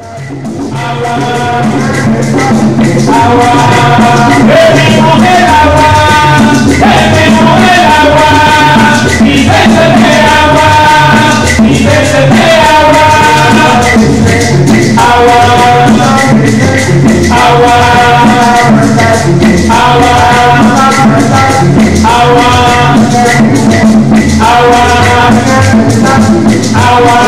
Awa. awa awa awa.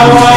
power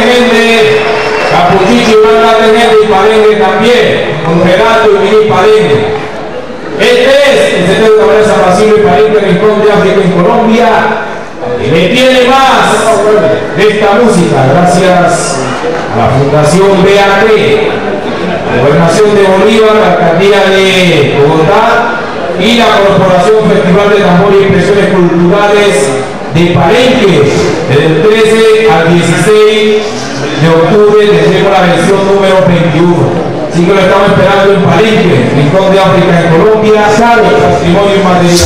gente va a tener Iparengue también, con Renato y Miguel Iparengue. Este es el sector de Cabral San Basilio Iparengue, Rincón de África en Colombia, que le tiene más de esta música, gracias a la Fundación BAT, Gobernación de Bolívar, la Alcaldía de Bogotá y la Corporación Festival de Tambor y Impresiones Culturales de Palenque, desde el 13 al 16 de octubre tendremos la versión número 21. Así que lo estamos esperando en Palenque, Rincón de África, en Colombia, Salo, patrimonio inmaterial.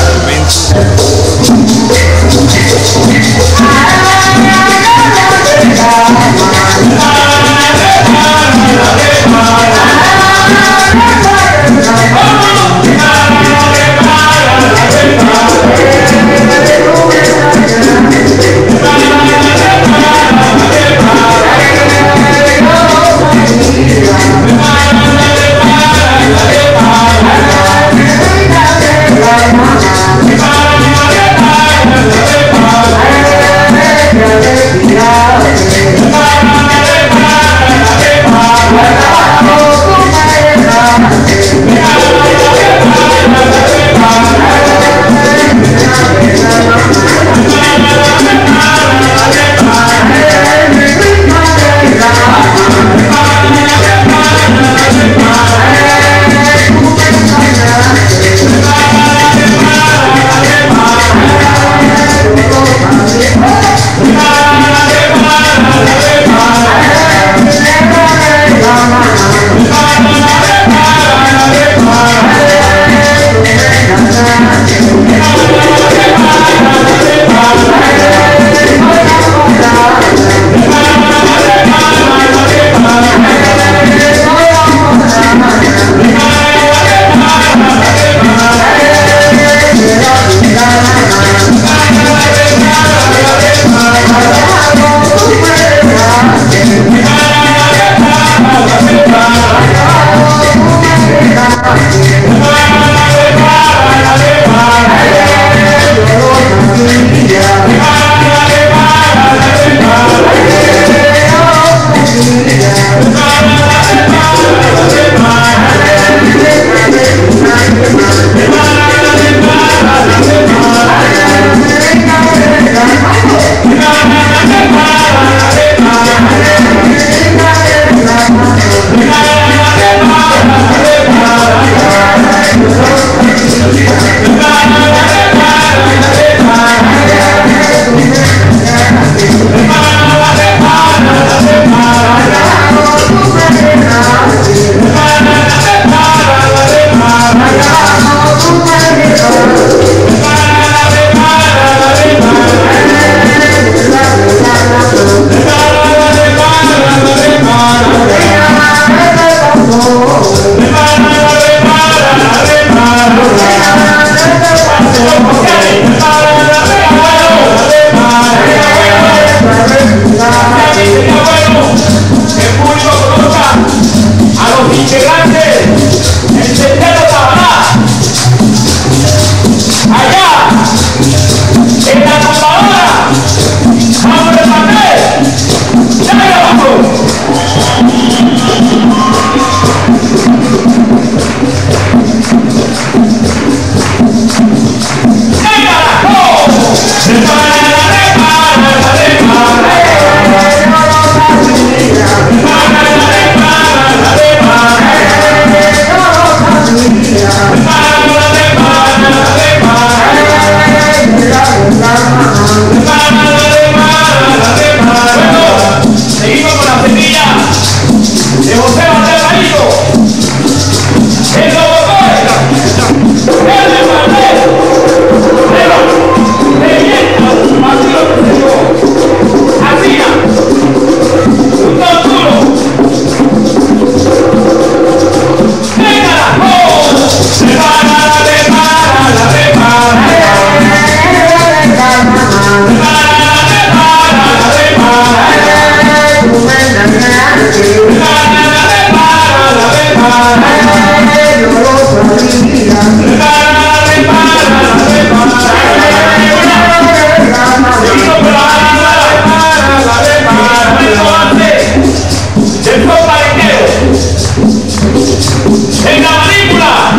¡En la película!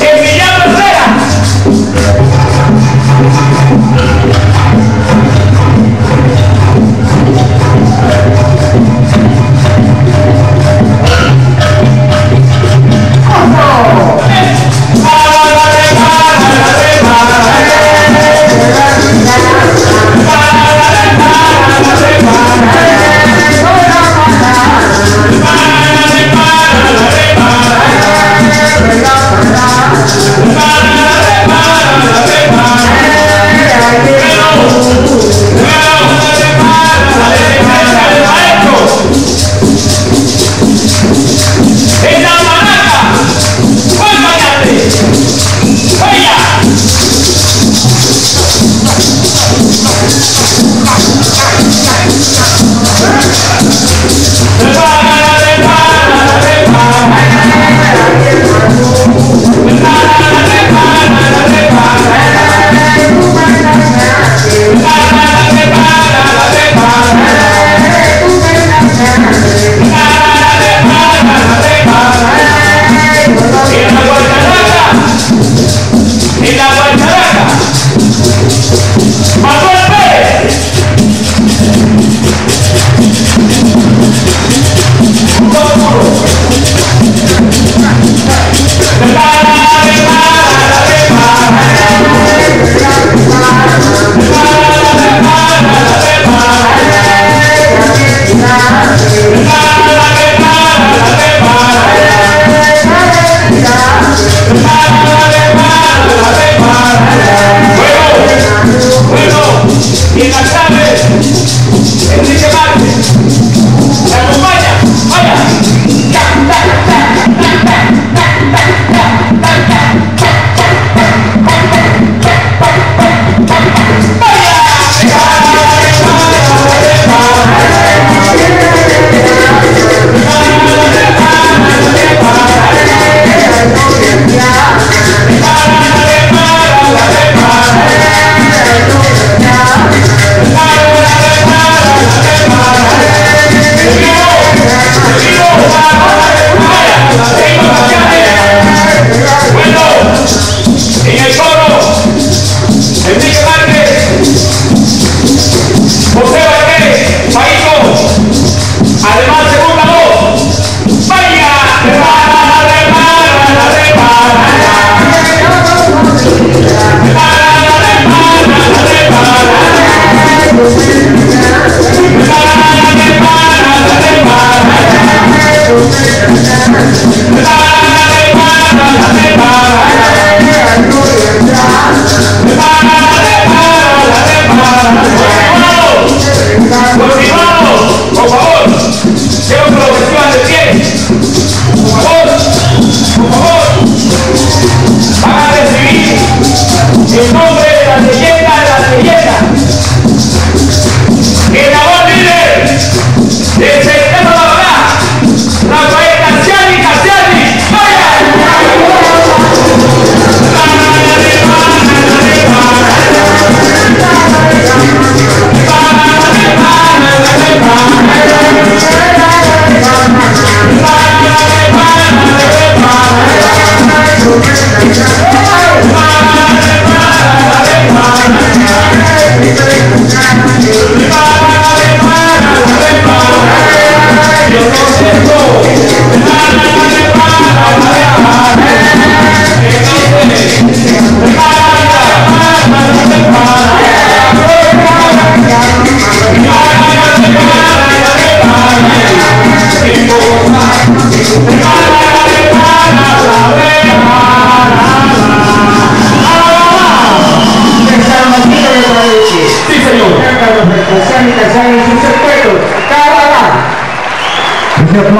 ¡En Villano Herrera!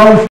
মানুষ